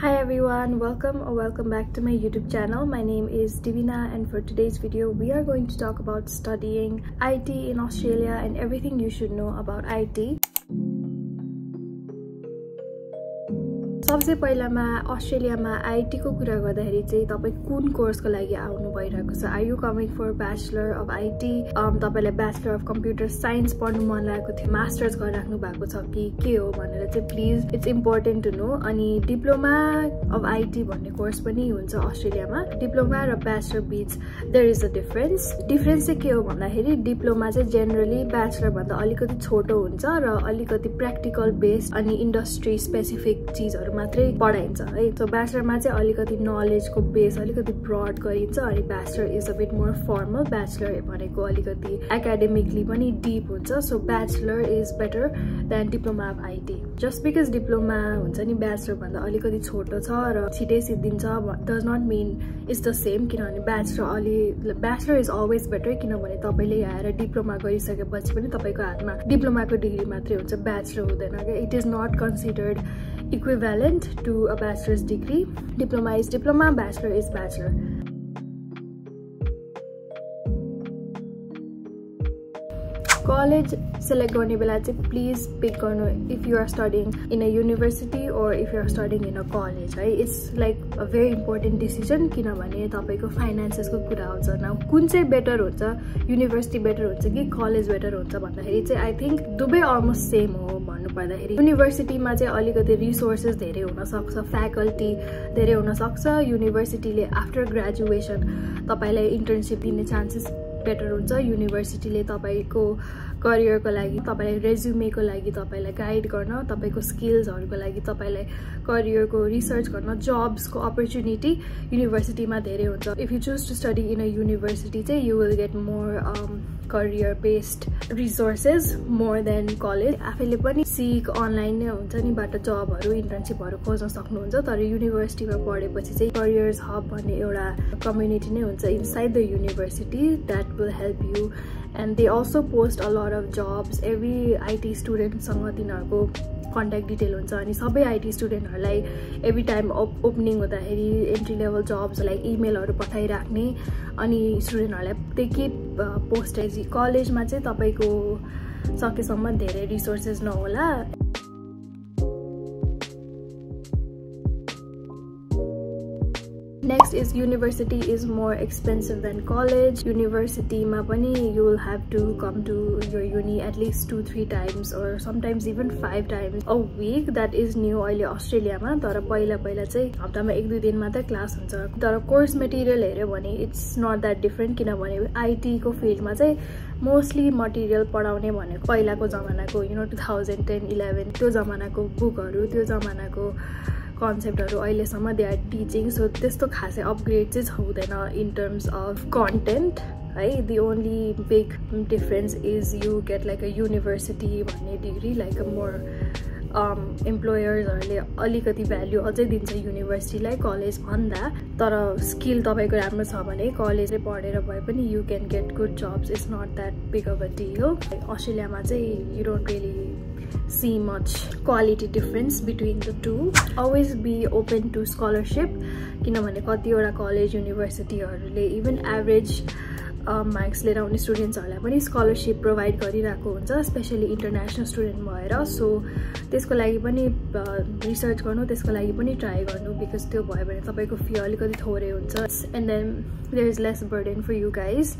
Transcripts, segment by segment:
Hi everyone, welcome or welcome back to my YouTube channel. My name is Divina and for today's video we are going to talk about studying IT in Australia and everything you should know about IT. सबसे पहिलामा अस्ट्रेलियामा आइटीको कुरा गर्दाखेरि चाहिँ तपाईँ कुन कोर्सको लागि आउनु भइरहेको छ? Are you coming for bachelor of IT तपाईँलाई ब्याचलर अफ कम्प्युटर साइन्स पढ्नु मन लागेको थियो मास्टर्स गरिराख्नु भएको छ कि के हो भनेर चाहिँ please it's important to know अनि डिप्लोमा अफ आइटी भन्ने कोर्स पनि हुन्छ अस्ट्रेलियामा। डिप्लोमा र bachelor beach there is a difference difference चाहिँ के हो भन्दाखेरि डिप्लोमा चाहिँ जेनरली ब्याचलरभन्दा अलिकति छोटो हुन्छ र अलिकति प्र्याक्टिकल बेस्ड अनि इन्डस्ट्री स्पेसिफिक चिजहरू मात्रै पढाइन्छ है। सो ब्याचलरमा चाहिँ अलिकति नलेजको बेस अलिकति ब्रड गरिन्छ अनि bachelor is a bit more formal bachelor भनेको अलिकति एकाडेमिकली पनि डिप हुन्छ। So bachelor is better than diploma of IT just because diploma हुन्छ नि ब्याचलरभन्दा अलिकति छोटो छ र छिटै सिद्धिन्छ does not mean is the same किनभने ब्याचलर अलि ब्याचलर इज अलवेज बेटर किनभने तपाईँले आएर डिप्लोमा गरिसकेपछि पनि तपाईँको हातमा डिप्लोमाको डिग्री मात्रै हुन्छ। ब्याचलर हुँदैन क्या it is not considered equivalent to a bachelor's degree. Diploma is diploma, bachelor is bachelor. College select गर्ने बेला चाहिँ प्लिज पिक गर्नु if you are studying in a university or if you are studying in a college है it's like a very important decision किनभने तपाईँको फाइनेन्सेसको कुरा आउँछ न कुन चाहिँ बेटर हुन्छ युनिभर्सिटी बेटर हुन्छ कि कलेज बेटर हुन्छ भन्दाखेरि चाहिँ आई थिङ्क दुवै अलमोस्ट सेम हो भन्नुपर्दाखेरि युनिभर्सिटीमा चाहिँ अलिकति रिसोर्सेस धेरै हुनसक्छ फ्याकल्टी धेरै हुनसक्छ युनिभर्सिटीले आफ्टर ग्रेजुएसन तपाईँलाई इन्टर्नसिप दिने चान्सेस बेटर हुन्छ। युनिभर्सिटीले तपाईँको करियरको लागि तपाईँलाई रेज्युमेको लागि तपाईँलाई गाइड गर्न तपाईँको स्किल्सहरूको लागि तपाईँलाई करियरको रिसर्च गर्न जब्सको अपर्च्युनिटी युनिभर्सिटीमा धेरै हुन्छ। If you choose to study in a university चाहिँ you will get more career based resources more than college आफैले पनि सिक अनलाइन नै हुन्छ नि बाट जबहरू इन्टर्नसिपहरू खोज्न सक्नुहुन्छ। तर युनिभर्सिटीमा पढेपछि चाहिँ करियर्स हब भन्ने एउटा कम्युनिटी नै हुन्छ inside the university that will help you and they also post a lot of jobs every IT स्टुडेन्टसँग तिनीहरूको कन्ट्याक्ट डिटेल हुन्छ अनि सबै आइटी स्टुडेन्टहरूलाई एभ्री टाइम ओप ओपनिङ हुँदाखेरि एन्ट्री लेभल जब्स लाइक इमेलहरू पठाइराख्ने अनि स्टुडेन्टहरूलाई त्यही के पोस्ट कलेजमा चाहिँ तपाईँको सकेसम्म धेरै रिसोर्सेस नहोला। Next is university is more expensive than college युनिभर्सिटीमा पनि you will have to come to your uni at least two three times or sometimes even five times a week that is new अहिले अस्ट्रेलियामा तर पहिला पहिला चाहिँ हप्तामा एक दुई दिन मात्रै क्लास हुन्छ। तर कोर्स मेटेरियल हेऱ्यो भने इट्स नट द्याट डिफ्रेन्ट किनभने आइटीको फिल्डमा चाहिँ मोस्टली मटेरियल पढाउने भनेको पहिलाको जमानाको you know two thousand ten eleven त्यो जमानाको बुकहरू त्यो जमानाको कन्सेप्टहरू अहिलेसम्म दे आर टिचिङ सो त्यस्तो खासै अपग्रेड चाहिँ हुँदैन इन टर्म्स अफ कन्टेन्ट है? The only big difference is you get like a university भन्ने डिग्री लाइक अ मोर इम्प्लोयर्सहरूले अलिकति भ्याल्यु अझै दिन्छ युनिभर्सिटीलाई कलेज भन्दा। तर स्किल तपाईँको राम्रो छ भने कलेजले पढेर भए पनि you can get good jobs it's not that big a deal हो अस्ट्रेलियामा चाहिँ you don't really see much quality difference between the two always be open to scholarship किनभने कतिवटा कलेज युनिभर्सिटीहरूले इभन एभरेज मार्क्स लिएर आउने स्टुडेन्ट्सहरूलाई पनि स्कलरसिप प्रोभाइड गरिरहेको हुन्छ स्पेसली इन्टरनेसनल स्टुडेन्ट भएर सो त्यसको लागि पनि रिसर्च गर्नु त्यसको लागि पनि ट्राई गर्नु बिकज त्यो भयो भने तपाईँको फी अलिकति थोरै हुन्छ and then there is less burden for you guys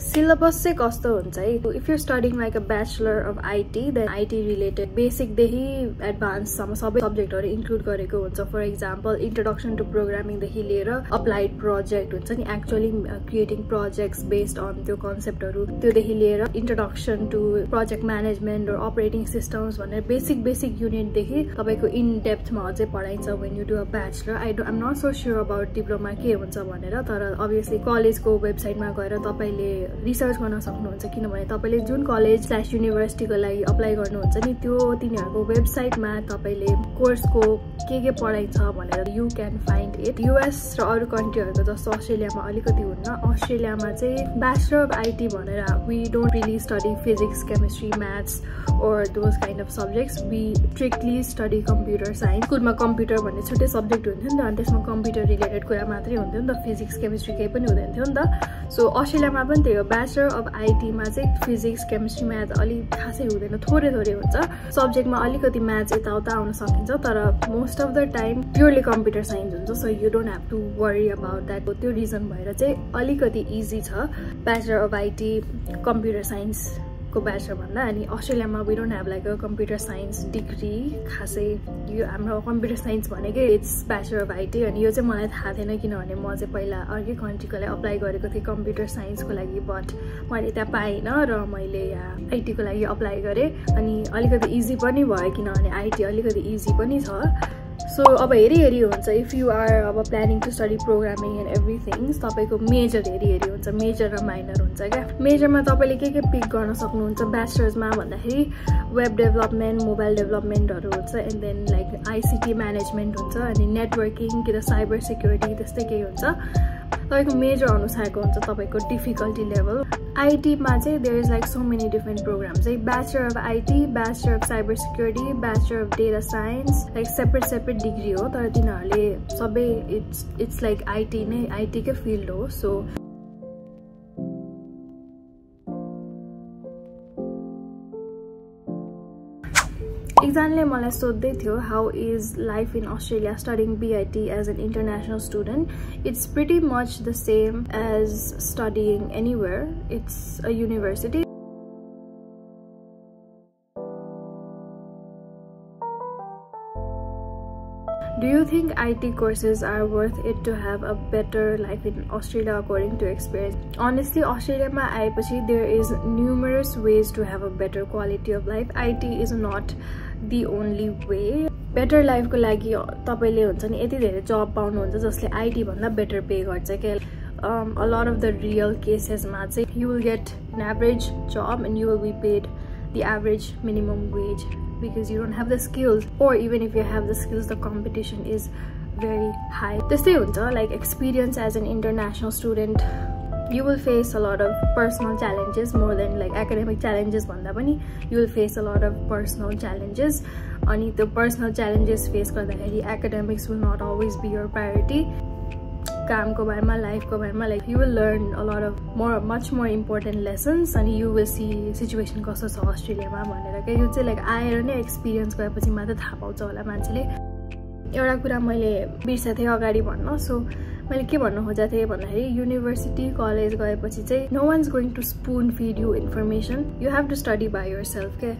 syllabus चाहिँ कस्तो हुन्छ है? If you studying like a bachelor of IT then IT related बेसिकदेखि एडभान्ससम्म सबै सब्जेक्टहरू इन्क्लुड गरेको हुन्छ. फर इक्जाम्पल इन्ट्रोडक्सन टु प्रोग्रामिङदेखि लिएर अप्लाइड प्रोजेक्ट हुन्छ नि actually creating projects based on त्यो कन्सेप्टहरू त्योदेखि लिएर इन्ट्रोडक्सन टु प्रोजेक्ट म्यानेजमेन्ट र अपरेटिङ सिस्टम्स भनेर बेसिक बेसिक युनिटदेखि तपाईँको इन डेप्थमा अझै पढाइन्छ when you do a bachelor I do I'm not so sure about diploma के हुन्छ भनेर तर अभियसली कलेजको वेबसाइटमा गएर तपाईँले तपाईँले रिसर्च गर्न सक्नुहुन्छ किनभने तपाईँले जुन कलेज स्ल्यास युनिभर्सिटीको लागि अप्लाई गर्नुहुन्छ नि त्यो तिनीहरूको वेबसाइटमा तपाईँले कोर्सको के के पढाइ छ भनेर you can find it US र अरू कन्ट्रीहरूको जस्तो अस्ट्रेलियामा अलिकति हुन्न। अस्ट्रेलियामा चाहिँ ब्याचलर अफ आइटी भनेर we don't really study physics chemistry maths or those kind of subjects we strictly study computer science स्कुलमा कम्प्युटर भन्ने छुट्टै सब्जेक्ट हुन्थ्यो नि त अनि त्यसमा कम्प्युटर रिलेटेड कुरा मात्रै हुन्थ्यो नि त फिजिक्स केमिस्ट्री केही पनि हुँदैन थियो नि त। सो अस्ट्रेलियामा पनि त्यही हो ब्याचलर अफ आइटीमा चाहिँ फिजिक्स केमिस्ट्री म्याथ अलिक खासै हुँदैन थोरै थोरै हुन्छ सब्जेक्टमा अलिकति म्याथ्स यताउता आउन सकिन्छ तर most of the time purely computer science हुन्छ। So you don't have to worry about that त्यो रिजन भएर चाहिँ अलिकति इजी छ। ब्याचलर अफ आइटी कम्प्युटर साइन्सको ब्याचलरभन्दा अनि अस्ट्रेलियामा we don't have like a computer science degree खासै यो हाम्रो कम्प्युटर साइन्स भनेकै इट्स ब्याचलर अफ आइटी अनि यो चाहिँ मलाई थाहा थिएन किनभने म चाहिँ पहिला अर्कै कन्ट्रीको लागि अप्लाई गरेको थिएँ कम्प्युटर साइन्सको लागि बट मैले त्यहाँ पाइनँ र मैले यहाँ आइटीको लागि अप्लाई गरेँ अनि अलिकति इजी पनि भयो किनभने आइटी अलिकति इजी पनि छ। सो अब हेरी हेरी हुन्छ इफ यु आर अब planning to study programming and everything तपाईँको मेजर हेरी हेरी हुन्छ मेजर र माइनर हुन्छ क्या? मेजरमा तपाईँले के के पिक गर्न सक्नुहुन्छ? ब्याचलर्समा भन्दाखेरि वेब डेभलपमेन्ट मोबाइल डेभलपमेन्टहरू हुन्छ and then like ICT management हुन्छ अनि नेटवर्किङ कि त साइबर सेक्युरिटी त्यस्तै केही हुन्छ। तपाईँको मेजर अनुसारको हुन्छ तपाईँको डिफिकल्टी लेभल आइटीमा चाहिँ there is like so many different programs है bachelor of IT bachelor of cyber security bachelor of data science like separate separate degree हो तर तिनीहरूले सबै इट्स इट्स लाइक आइटी नै आइटीकै फिल्ड हो so एकजनाले मलाई सोध्दै थियो how is life in Australia studying BIT as an international student it's pretty much the same as studying anywhere it's a university Do you think IT courses are worth it to have a better life in Australia according to experience? Honestly, Australia आएपछि there is numerous ways to have a better quality of life. IT is not the only way better लाइफको लागि तपाईँले हुन्छ नि यति धेरै जब पाउनुहुन्छ जसले आइटी भन्दा बेटर पे गर्छ क्या a lot of the real केसेसमा चाहिँ you will get an average job and you will be paid the average minimum wage because you don't have the skills or even if you have the skills the competition is very high त्यस्तै हुन्छ like experience as an international student you will face a lot of personal challenges more than like academic challenges भन्दा पनि you will face a lot of personal challenges अनि त्यो personal challenges face गर्दाखेरि academics will not always be your priority कामको बारेमा लाइफको बारेमा like you will learn a lot of more much more important lessons अनि यु विल सी सिचुएसन कस्तो छ अस्ट्रेलियामा भनेर क्या यो चाहिँ लाइक आएर नै एक्सपिरियन्स गरेपछि मात्रै थाहा पाउँछ होला मान्छेले एउटा कुरा मैले बिर्सेको थिएँ अगाडि भन्न सो मैले के भन्नु खोजेको थिएँ भन्दाखेरि युनिभर्सिटी कलेज गएपछि चाहिँ no one is going to spoon feed you information you have to study by yourself के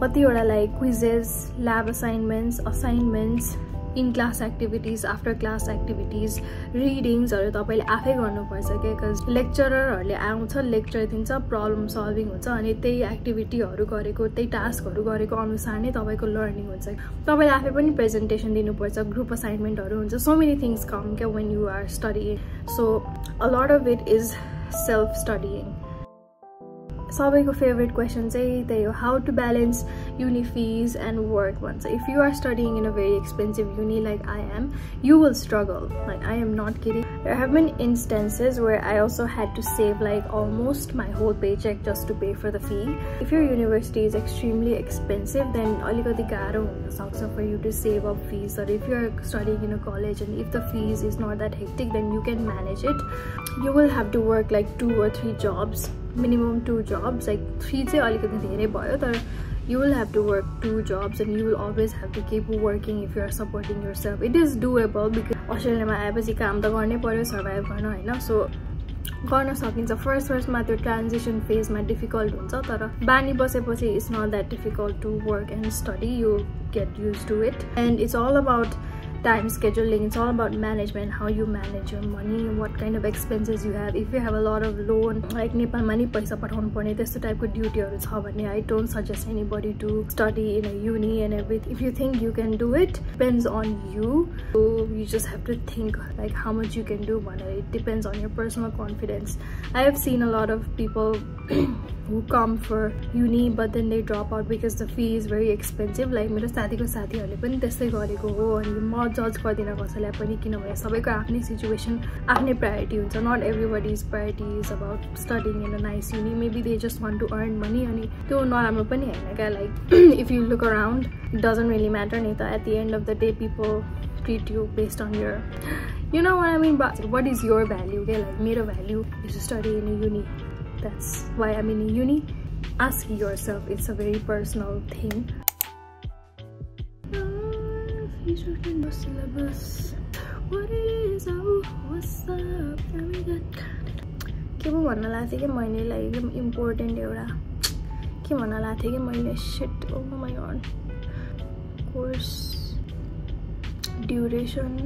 कतिवटा like quizzes lab assignments assignments in class activities after class activities रिडिङ्सहरू तपाईँले आफै गर्नुपर्छ क्या बिकज लेक्चररहरूले आउँछ लेक्चर दिन्छ प्रब्लम सल्भिङ हुन्छ अनि त्यही एक्टिभिटीहरू गरेको त्यही टास्कहरू गरेको अनुसार नै तपाईँको लर्निङ हुन्छ। तपाईँले आफै पनि प्रेजेन्टेसन दिनुपर्छ ग्रुप असाइनमेन्टहरू हुन्छ सो मेनी थिङ्स कम क्या when you are studying so a lot of it is self studying सबैको फेभरेट क्वेसन चाहिँ त्यही हो how to balance uni fees and work once if you are studying in a very expensive uni like i am you will struggle like i am not kidding there have been instances where i also had to save like almost my whole paycheck just to pay for the fee if your university is extremely expensive then alikati garo hunasakcha for you to save up fees or if you're studying in a college and if the fees is not that hectic then you can manage it you will have to work like two or three jobs minimum two jobs like three चाहिँ अलिकति धेरै भयो तर you will have to work two jobs and you will always have to keep working if you are supporting yourself. It is doable because अस्ट्रेलियामा आएपछि काम त गर्नै पर्यो सर्भाइभ गर्न होइन सो गर्न सकिन्छ फर्स्ट फर्स्टमा त्यो ट्रान्जिसन फेजमा डिफिकल्ट हुन्छ तर बानी बसेपछि it's not that difficult to work and study you get used to it and it's all about time scheduling it's all about management how you manage your money what kind of expenses you have if you have a lot of loan like money paisa pathaunu parne testo type of duty haru cha bhane i don't suggest anybody to study in a uni and everything if you think you can do it depends on you so you just have to think like how much you can do but it depends on your personal confidence i have seen a lot of people who come for uni but then they drop out because the fee is very expensive. Like मेरो साथीको साथीहरूले पनि त्यस्तै गरेको हो अनि म जज गर्दिनँ कसैलाई पनि किनभने सबैको आफ्नै सिचुएसन आफ्नै प्रायोरिटी हुन्छ। Not everybody is priority is about studying in a nice uni maybe they just want to earn money अनि त्यो नराम्रो पनि होइन क्या। Like if you look around doesn't really matter नि त। At the end of the day people treat you based on your you know I mean what is your value क्या like मेरो value is study in uni that's why i'm in uni ask yourself it's a very personal thing syllabus what is oh what's up के पो भन्न लाग्थेँ कि मैले like एकदम important एउटा के भन्न लाग्थेँ कि मैले said oh my god course duration